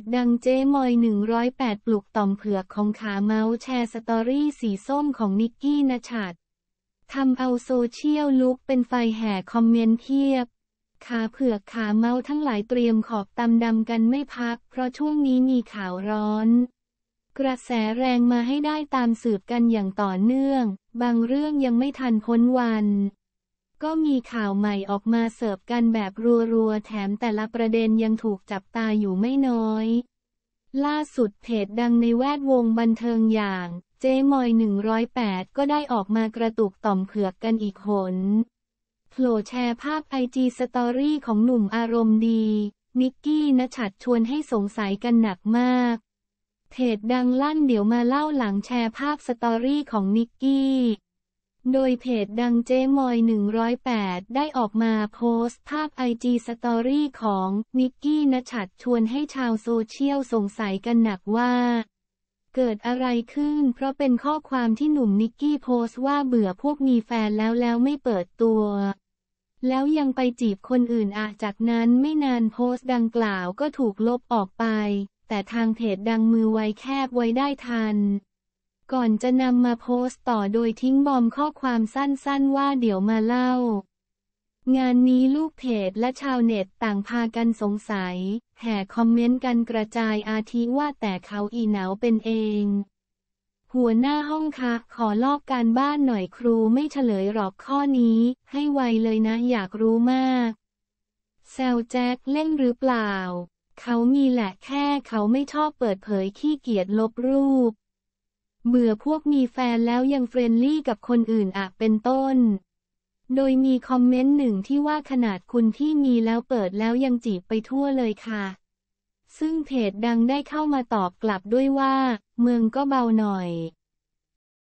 เพจดังเจ๊มอย 108 ปลุกต่อมเผือกของขาเมาส์แชร์สตอรี่สีส้มของนิกกี้ณฉัตรทำเอาโซเชียลลุกเป็นไฟแห่คอมเมนต์เทียบ ขาเผือกขาเมาส์ทั้งหลายเตรียมขอบตาดำกันไม่พัก เพราะช่วงนี้มีข่าวร้อน กระแสแรงมาให้ได้ตามสืบกันอย่างต่อเนื่อง บางเรื่องยังไม่ทันพ้นวัน ก็มีข่าวใหม่ออกมาเสิร์ฟกันแบบรัวๆ แถมแต่ละประเด็นยังถูกจับตาอยู่ไม่น้อย ล่าสุดเพจดังในแวดวงบันเทิงอย่าง เจ๊มอย 108 ก็ได้ออกมากระตุกต่อมเผือกกันอีกหนโผล่แชร์ภาพไอจีสตอรี่ของหนุ่มอารมณ์ดี นิกกี้ณฉัตรชวนให้สงสัยกันหนักมาก เพจดังลั่นเดี๋ยวมาเล่าหลังแชร์ภาพสตอรี่ของนิกกี้ โดยเพจดังเจ๊มอย 108 ได้ออกมาโพสต์ภาพไอจีสตอรี่ของนิกกี้ณฉัตรชวนให้ชาวโซเชียลสงสัยกันหนักว่า เกิดอะไรขึ้น เพราะเป็นข้อความที่หนุ่มนิกกี้โพสต์ว่าเบื่อพวกมีแฟนแล้วแล้วไม่เปิดตัว แล้วยังไปจีบคนอื่นอะจากนั้นไม่นานโพสต์ดังกล่าวก็ถูกลบออกไป แต่ทางเพจดังมือไวแคปไว้ได้ทัน ก่อนจะนำมาโพสต์ต่อโดยทิ้งบอมข้อความสั้นๆว่าเดี๋ยวมาเล่า งานนี้ลูกเพจและชาวเน็ตต่างพากันสงสัย แห่คอมเมนต์กันกระจายอาทิว่าแต่เขาอีหนาเป็นเอง หัวหน้าห้องคะ ขอลอกการบ้านหน่อยครูไม่เฉลยหรอกข้อนี้ ให้ไวเลยนะอยากรู้มากแซวแจ็คเล่นหรือเปล่า เขามีแหละแค่เขาไม่ชอบเปิดเผยขี้เกียจลบรูป เบื่อพวกมีแฟนแล้วยังเฟรนลี่กับคนอื่นอะเป็นต้น โดยมีคอมเมนต์หนึ่งที่ว่าขนาดคุณที่มีแล้วเปิดแล้วยังจีบไปทั่วเลยค่ะ ซึ่งเพจดังได้เข้ามาตอบกลับด้วยว่า เมืองก็เบาหน่อย